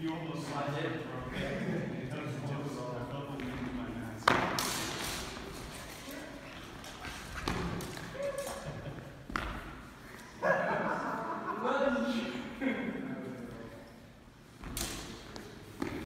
you almost slide ono,